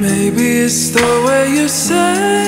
Maybe it's the way you say